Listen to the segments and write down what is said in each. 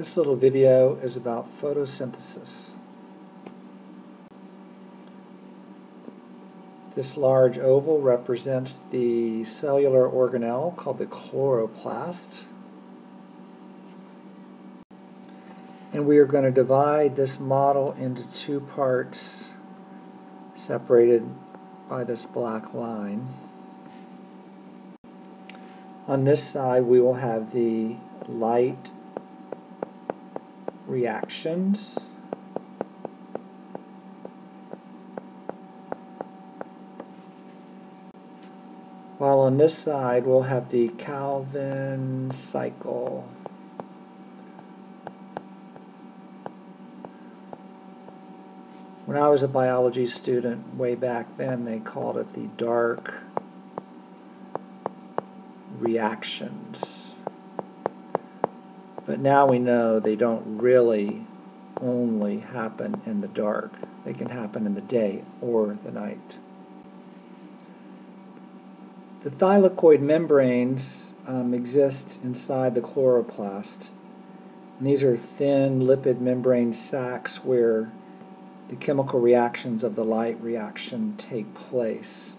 This little video is about photosynthesis. This large oval represents the cellular organelle called the chloroplast. And we are going to divide this model into two parts separated by this black line. On this side we will have the light reactions. While on this side we'll have the Calvin cycle. When I was a biology student way back then, they called it the dark reactions. But now we know they don't really only happen in the dark. They can happen in the day or the night. The thylakoid membranes um, exist inside the chloroplast. And these are thin lipid membrane sacs where the chemical reactions of the light reaction take place.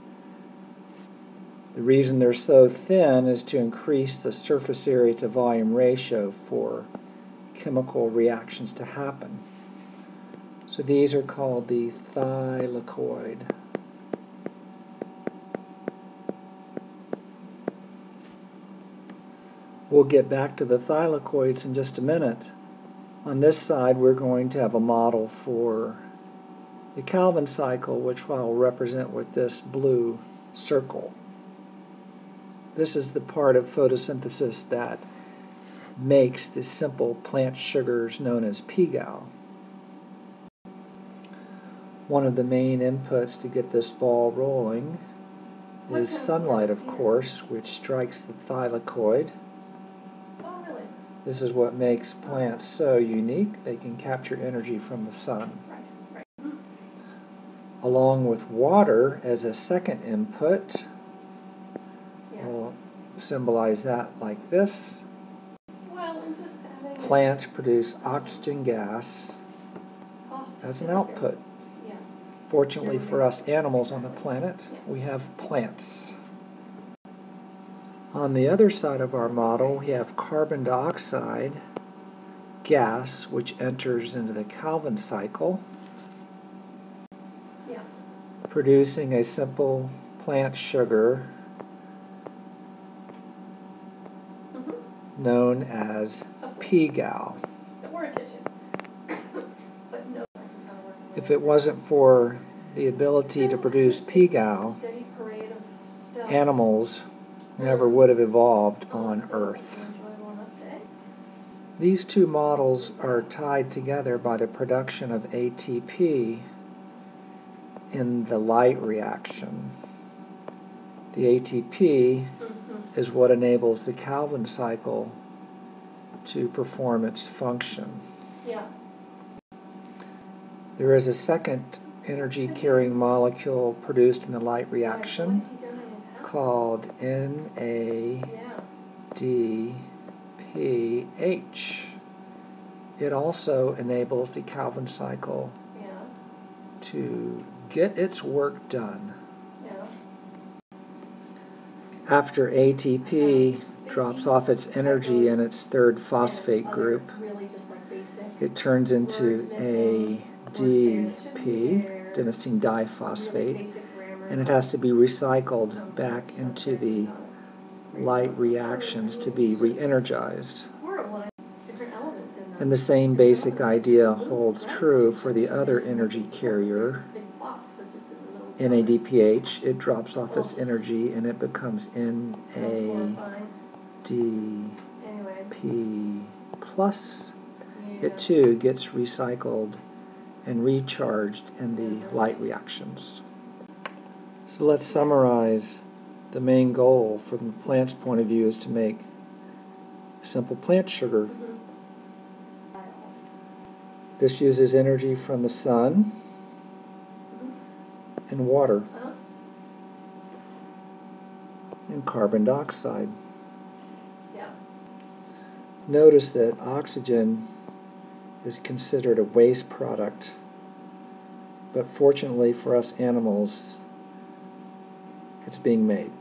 The reason they're so thin is to increase the surface area to volume ratio for chemical reactions to happen. So these are called the thylakoid. We'll get back to the thylakoids in just a minute. On this side, we're going to have a model for the Calvin cycle, which I'll represent with this blue circle. This is the part of photosynthesis that makes the simple plant sugars known as PGAL. One of the main inputs to get this ball rolling is sunlight, of course, which strikes the thylakoid. Oh. This is what makes plants so unique. They can capture energy from the sun. Right. Along with water as a second input, symbolize that like this. Well, and just having. Plants produce oxygen gas as an output. Yeah. Fortunately for us animals on the planet, we have plants. On the other side of our model, we have carbon dioxide gas, which enters into the Calvin cycle, Yeah. producing a simple plant sugar known as PGAL. Or a kitchen. but no. If it wasn't for the ability to produce PGAL, Steady parade of stuff. animals never would have evolved on Earth. Enjoyable enough day. These two models are tied together by the production of ATP in the light reaction. The ATP Mm-hmm. Is what enables the Calvin cycle to perform its function. Yeah. There is a second energy carrying molecule produced in the light reaction What has he done in his house? called NADPH. It also enables the Calvin cycle Yeah. to get its work done. After ATP drops off its energy in its third phosphate group, it turns into ADP, Adenosine diphosphate, and it has to be recycled back into the light reactions to be re-energized. And the same basic idea holds true for the other energy carrier, Big box that's just in the middle. NADPH. It drops off its energy and it becomes NADP plus. It too gets recycled and recharged in the light reactions. So let's summarize the main goal from the plant's point of view is to make simple plant sugar. Mhm. This uses energy from the sun. And water and carbon dioxide. Yeah. notice that oxygen is considered a waste product, but fortunately for us animals, it's being made.